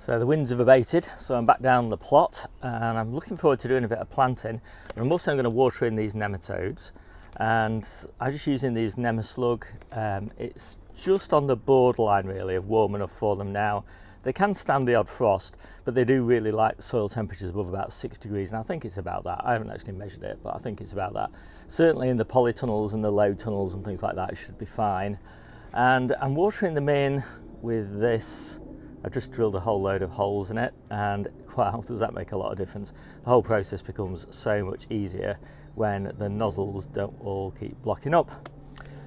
So the winds have abated, so I'm back down the plot and I'm looking forward to doing a bit of planting. And I'm also going to water in these nematodes and I'm just using these Nemaslug. Um, it's just on the borderline really of warm enough for them now. They can stand the odd frost, but they do really like soil temperatures above about six degrees, and I think it's about that. I haven't actually measured it, but I think it's about that. Certainly in the polytunnels and the low tunnels and things like that, it should be fine. And I'm watering them in with this I just drilled a whole load of holes in it and wow does that make a lot of difference. The whole process becomes so much easier when the nozzles don't all keep blocking up.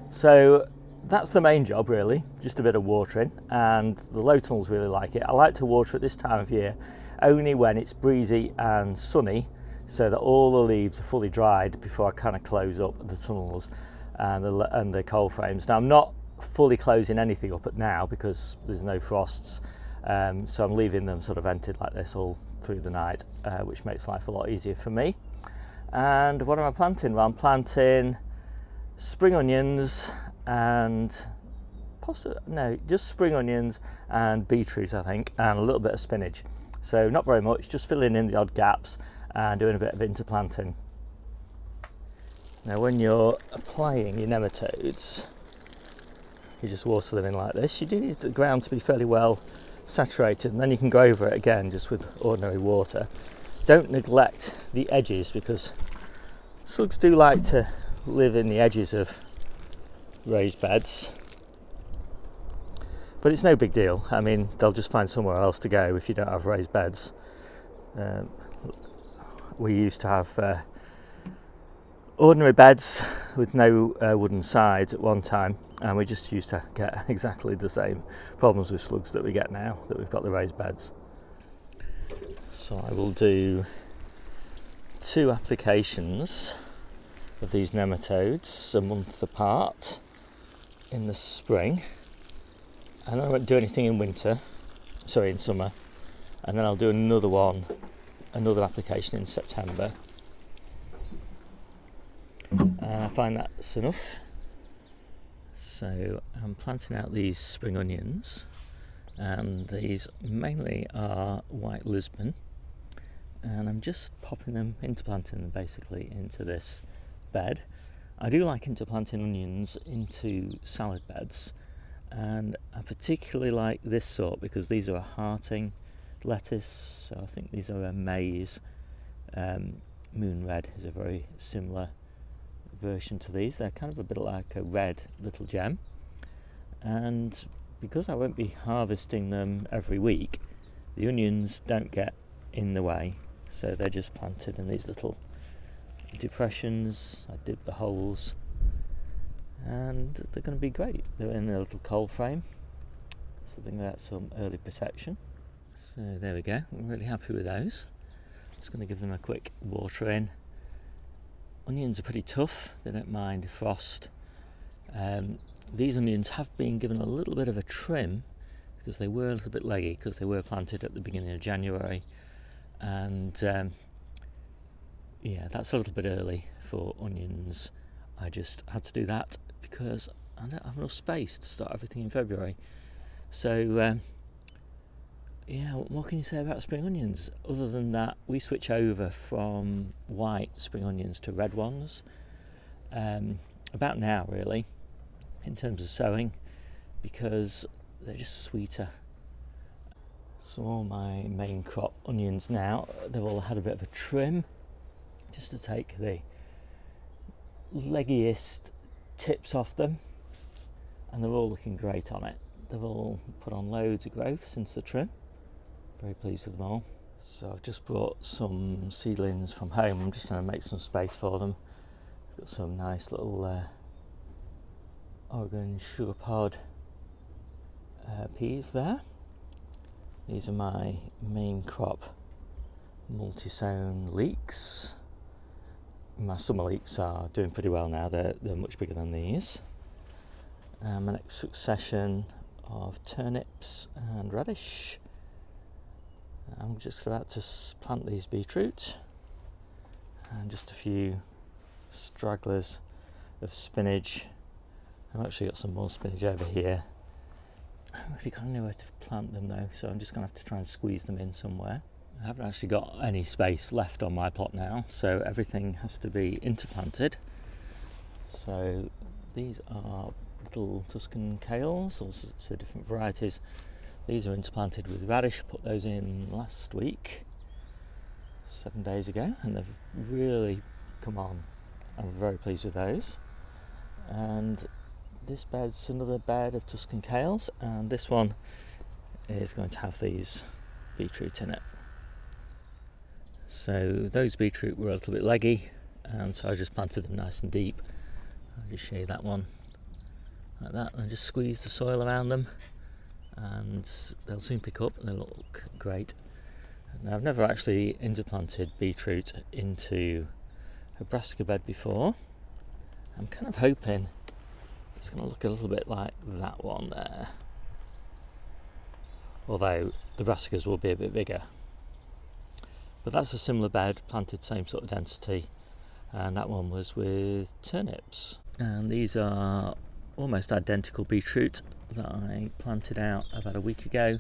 So that's the main job really just a bit of watering and the low tunnels really like it. I like to water at this time of year only when it's breezy and sunny so that all the leaves are fully dried before I kind of close up the tunnels and the, and the cold frames. Now I'm not fully closing anything up at now because there's no frosts um, so I'm leaving them sort of vented like this all through the night, uh, which makes life a lot easier for me. And what am I planting? Well, I'm planting spring onions and possibly, no, just spring onions and beetroot, I think, and a little bit of spinach. So not very much, just filling in the odd gaps and doing a bit of interplanting. Now when you're applying your nematodes, you just water them in like this. You do need the ground to be fairly well saturated and then you can go over it again just with ordinary water. Don't neglect the edges because slugs do like to live in the edges of raised beds. But it's no big deal. I mean, they'll just find somewhere else to go if you don't have raised beds. Um, we used to have uh, ordinary beds with no uh, wooden sides at one time and we just used to get exactly the same problems with slugs that we get now that we've got the raised beds. So I will do two applications of these nematodes a month apart in the spring and I won't do anything in winter, sorry in summer, and then I'll do another one, another application in September. And I find that's enough so I'm planting out these spring onions and these mainly are white Lisbon and I'm just popping them, interplanting them basically into this bed. I do like interplanting onions into salad beds and I particularly like this sort because these are a hearting lettuce so I think these are Amaze um, moon red is a very similar version to these. They're kind of a bit like a red little gem. And because I won't be harvesting them every week, the onions don't get in the way. So they're just planted in these little depressions. I dip the holes and they're going to be great. They're in a little cold frame, so they get some early protection. So there we go, I'm really happy with those. Just going to give them a quick water in onions are pretty tough, they don't mind frost. Um, these onions have been given a little bit of a trim because they were a little bit leggy because they were planted at the beginning of January. And um, yeah that's a little bit early for onions. I just had to do that because I don't have enough space to start everything in February. So um, yeah, what can you say about spring onions? Other than that, we switch over from white spring onions to red ones um, about now, really, in terms of sowing, because they're just sweeter. So, my main crop onions now, they've all had a bit of a trim just to take the leggiest tips off them, and they're all looking great on it. They've all put on loads of growth since the trim. Very pleased with them all. So I've just brought some seedlings from home. I'm just going to make some space for them. I've Got some nice little uh, Oregon sugar pod uh, peas there. These are my main crop multi-sown leeks. My summer leeks are doing pretty well now. They're they're much bigger than these. Um, my next succession of turnips and radish. I'm just about to plant these beetroot and just a few stragglers of spinach. I've actually got some more spinach over here I haven't really got anywhere to plant them though, so I'm just going to have to try and squeeze them in somewhere. I haven't actually got any space left on my plot now, so everything has to be interplanted. So these are little Tuscan kales, sorts of different varieties. These are interplanted with radish, put those in last week, seven days ago, and they've really come on. I'm very pleased with those. And this bed's another bed of Tuscan kales, and this one is going to have these beetroot in it. So those beetroot were a little bit leggy, and so I just planted them nice and deep. I'll just show you that one like that, and just squeeze the soil around them, and they'll soon pick up and they'll look great. Now I've never actually interplanted beetroot into a brassica bed before. I'm kind of hoping it's going to look a little bit like that one there. Although the brassicas will be a bit bigger. But that's a similar bed, planted same sort of density. And that one was with turnips. And these are almost identical beetroot that I planted out about a week ago.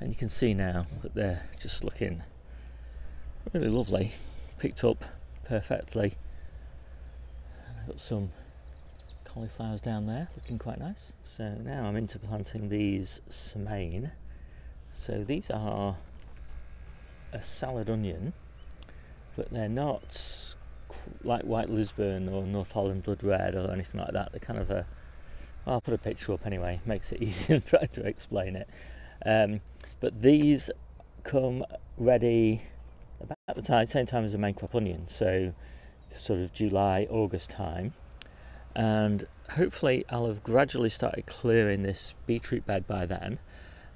And you can see now that they're just looking really lovely. Picked up perfectly. I've got some cauliflowers down there looking quite nice. So now I'm into planting these semaine. So these are a salad onion, but they're not like White Lisbon or North Holland Blood Red or anything like that. They're kind of a I'll put a picture up anyway, makes it easier to try to explain it. Um, but these come ready about the time, same time as the main crop onion, so sort of July, August time. And hopefully I'll have gradually started clearing this beetroot bed by then.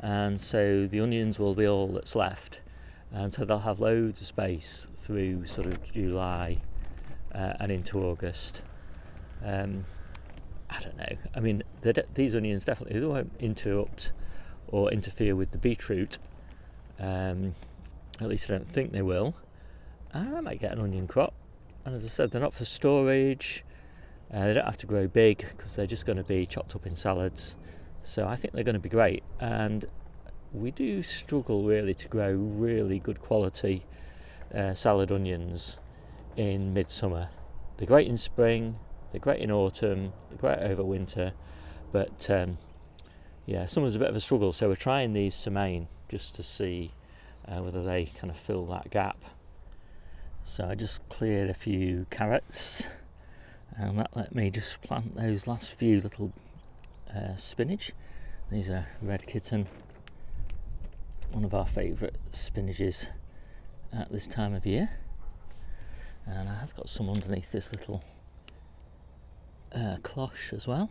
And so the onions will be all that's left. And so they'll have loads of space through sort of July uh, and into August. Um, I don't know I mean these onions definitely they won't interrupt or interfere with the beetroot um, at least I don't think they will I might get an onion crop and as I said they're not for storage uh, they don't have to grow big because they're just going to be chopped up in salads. So I think they're going to be great. And we do struggle really to grow really good quality uh, salad onions in midsummer. They're great in spring, they're great in autumn, they're great over winter, but um, yeah, summer's a bit of a struggle. So we're trying these semaine just to see uh, whether they kind of fill that gap. So I just cleared a few carrots and that let me just plant those last few little uh, spinach. These are red kitten, one of our favourite spinaches at this time of year. And I have got some underneath this little uh, cloche as well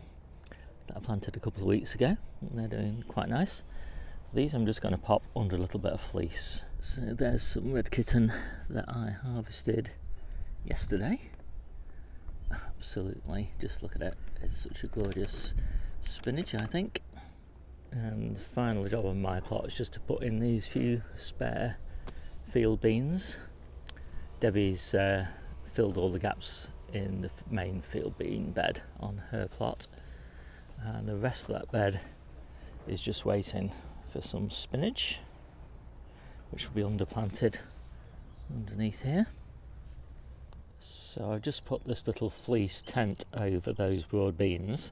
that I planted a couple of weeks ago. they're doing quite nice. These I'm just going to pop under a little bit of fleece. So there's some red kitten that I harvested yesterday absolutely. Just look at it. It's such a gorgeous spinach, I think. And the final job on my plot is just to put in these few spare field beans. Debbie's uh, filled all the gaps in the main field bean bed on her plot, and the rest of that bed is just waiting for some spinach, which will be underplanted underneath here. So I've just put this little fleece tent over those broad beans.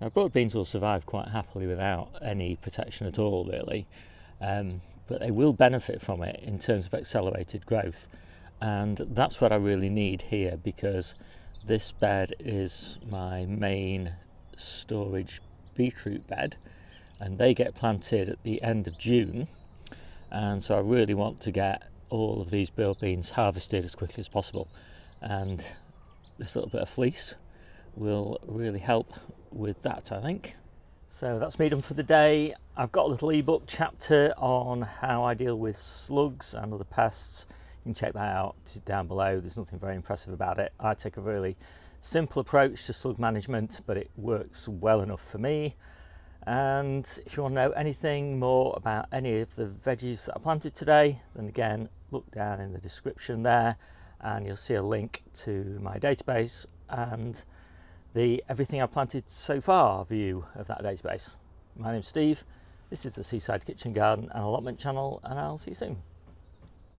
Now broad beans will survive quite happily without any protection at all really, um, but they will benefit from it in terms of accelerated growth. And that's what I really need here because this bed is my main storage beetroot bed and they get planted at the end of June and so I really want to get all of these broad beans harvested as quickly as possible and this little bit of fleece will really help with that I think. So that's me done for the day. I've got a little ebook chapter on how I deal with slugs and other pests. You can check that out down below. There's nothing very impressive about it. I take a really simple approach to slug management, but it works well enough for me. And if you want to know anything more about any of the veggies that I planted today, then again, look down in the description there and you'll see a link to my database and the everything I've planted so far view of that database. My name's Steve. This is the Seaside Kitchen Garden and Allotment channel, and I'll see you soon.